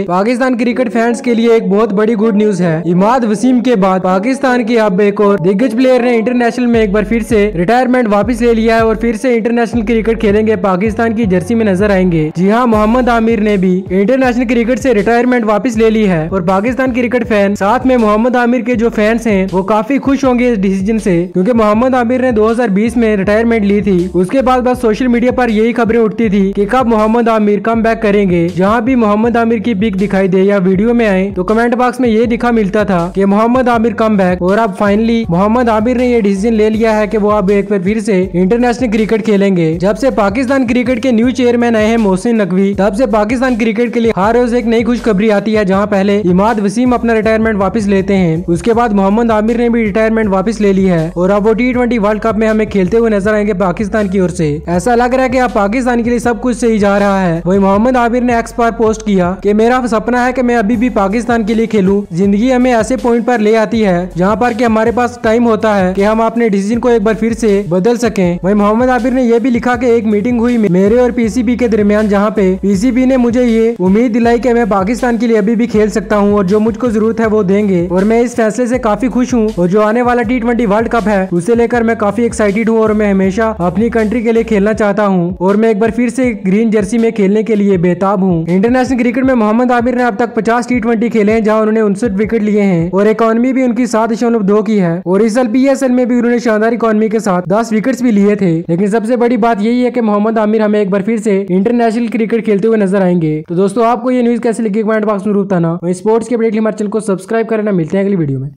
Pakistan cricket fans के लिए एक बहुत बड़ी गुड न्यूज़ है। इमाद वसीम के बाद पाकिस्तान के अब एक और दिग्गज प्लेयर ने इंटरनेशनल में एक बार फिर से रिटायरमेंट वापस ले लिया है और फिर से इंटरनेशनल क्रिकेट खेलेंगे। पाकिस्तान की जर्सी में नज़र आएँगे। जी हाँ मोहम्मद आमिर ने भी इंटरनेशनल क्रिकेट से रिटायरमेंट वापस ले ली है और पाकिस्तान क्रिकेट फ़ैन साथ में मोहम्मद आमिर के जो फैंस है, वो काफ़ी खुश होंगे इस डिसीज़न से। क्यूँकी मोहम्मद आमिर ने दो हज़ार बीस में रिटायरमेंट ली थी। उसके बाद बस सोशल मीडिया पर यही खबरें उठती थी की कब मोहम्मद आमिर कम करेंगे। जहाँ भी मोहम्मद आमिर की पिक दिखाई दे या वीडियो में आए तो कमेंट बॉक्स में ये दिखा मिलता था कि मोहम्मद आमिर कम बैक और अब फाइनली मोहम्मद आमिर ने ये डिसीज़न ले लिया है कि वो अब एक बार फिर से इंटरनेशनल क्रिकेट खेलेंगे। जब से पाकिस्तान क्रिकेट के न्यू चेयरमैन आए हैं मोहसिन नकवी, तब से पाकिस्तान क्रिकेट के लिए हर रोज एक नई खुशखबरी आती है, जहाँ पहले इमाद वसीम अपना रिटायरमेंट वापस लेते हैं। उसके बाद मोहम्मद आमिर ने भी रिटायरमेंट वापस ले ली है और अब वो टी ट्वेंटी वर्ल्ड कप में हमें खेलते हुए नज़र आएँगे पाकिस्तान की ओर से। ऐसा लग रहा है की अब पाकिस्तान के लिए सब कुछ सही जा रहा है। वही मोहम्मद आमिर ने एक्स पर पोस्ट किया की मेरा सपना है की मैं अभी भी पाकिस्तान के लिए खेलूं। ज़िंदगी हमें ऐसे पॉइंट पर ले आती है, जहाँ पर कि हमारे पास टाइम होता है कि हम अपने डिसीज़न को एक बार फिर से बदल सकें। वही मोहम्मद आबिर ने यह भी लिखा कि एक मीटिंग हुई मेरे और पीसीबी के दरमियान, जहाँ पे पीसीबी ने मुझे ये उम्मीद दिलाई की मैं पाकिस्तान के लिए अभी भी खेल सकता हूँ और जो मुझको ज़रूरत है वो देंगे। और मैं इस फैसले से काफ़ी खुश हूँ और जो आने वाला टी वर्ल्ड कप है, उसे लेकर मैं काफ़ी एक्साइटेड हूँ और मैं हमेशा अपनी कंट्री के लिए खेलना चाहता हूँ। और मैं एक बार फिर से ग्रीन जर्सी में खेलने के लिए बेताब हूँ। इंटरनेशनल क्रिकेट में मोहम्मद आबिर ने अब तक पचास टी ट्वेंटी खेले हैं, जहाँ उन्होंने उनसठ विकेट लिए हैं। और इकॉनमी भी उनकी सात दशमलव दो की है। और इस साल पी में भी उन्होंने शानदार इकॉनमी के साथ दस विकेट भी लिए थे। लेकिन सबसे बड़ी बात यही है की मोहम्मद आमिर हमें एक बार फिर से इंटरनेशनल क्रिकेट खेलते हुए नज़र आएँगे। तो दोस्तों, आपको ये न्यूज़ कैसे लगी? कमेंट बॉक्स में रूप था ना स्पोर्ट्स के अपडेट हमारे चैनल को सब्सक्राइब करना। मिलते हैं अगली वीडियो में।